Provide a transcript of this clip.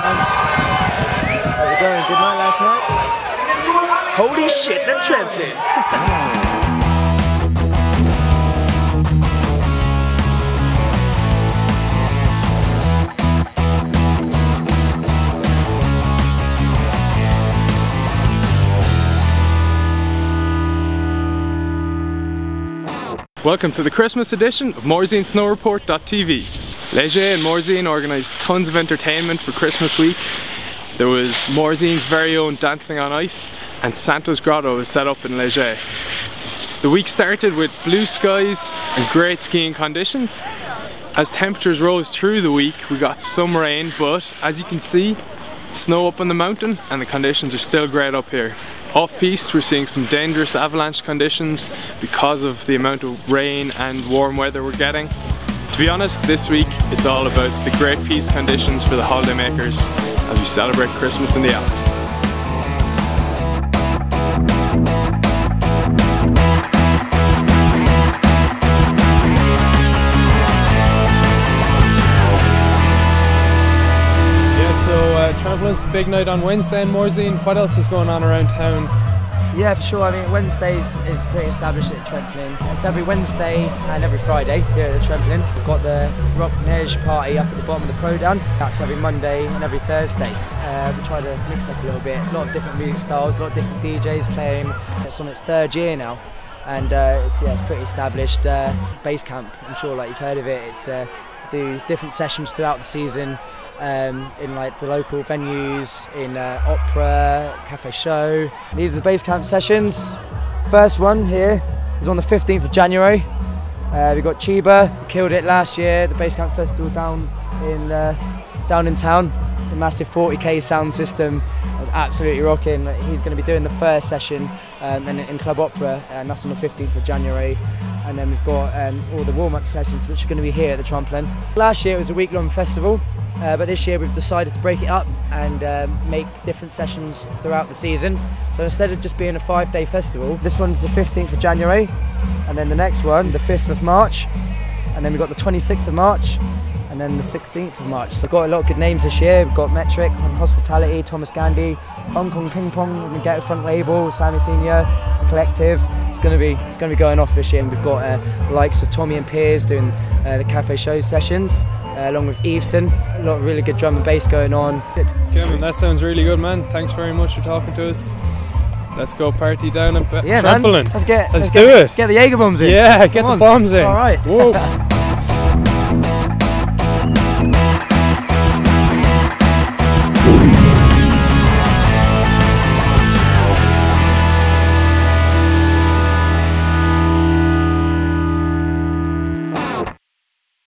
How's it going? Good night last night? Holy shit, them Tremplin. Welcome to the Christmas edition of Morzine Snowreport.tv. Les Gets and Morzine organised tons of entertainment for Christmas week. There was Morzine's very own Dancing on Ice and Santa's Grotto was set up in Les Gets. The week started with blue skies and great skiing conditions. As temperatures rose through the week we got some rain but as you can see snow up on the mountain and the conditions are still great up here. Off-piste we're seeing some dangerous avalanche conditions because of the amount of rain and warm weather we're getting. To be honest, this week it's all about the great piste conditions for the holidaymakers as we celebrate Christmas in the Alps. Yeah, so uh, Tremplin's the big night on Wednesday in Morzine. What else is going on around town? Yeah, for sure. I mean, Wednesdays is pretty established at Tremplin. It's every Wednesday and every Friday here at the Tremplin. We've got the Rock Neige party up at the bottom of the Prodains. That's every Monday and every Thursday. Uh, we try to mix up a little bit. A lot of different music styles, a lot of different DJs playing. It's on its third year now. And uh, it's, yeah, it's pretty established. Uh, Basscamp, I'm sure like you've heard of it. It's uh, do different sessions throughout the season um, in like the local venues, in uh, opera, cafe show. These are the Basscamp sessions. First one here is on the 15th of January. Uh, we got Chiba, killed it last year, the Basscamp festival down in uh, down in town. The massive 40k sound system was absolutely rocking. He's going to be doing the first session um, in, in Club Opera, and that's on the 15th of January and then we've got um, all the warm-up sessions which are going to be here at the Tremplin. Last year it was a week-long festival, uh, but this year we've decided to break it up and um, make different sessions throughout the season. So instead of just being a five-day festival, this one's the 15th of January, and then the next one, the 5th of March, and then we've got the 26th of March, and then the 16th of March. So we've got a lot of good names this year. We've got Metric on Hospitality, Thomas Gandhi, Hong Kong Ping Pong on the Get Front label, Sammy Senior, Collective. It's gonna be it's gonna be going off this year. And we've got uh, likes of Tommy and Piers doing uh, the cafe show sessions, uh, along with Eveson. A lot of really good drum and bass going on. Kevin, that sounds really good, man. Thanks very much for talking to us. Let's go party down at Yeah, Tremplin. man. Let's get Let's get, do it. Get the Jaeger bombs in. Yeah, get Come the on. bombs in. All right. Whoa.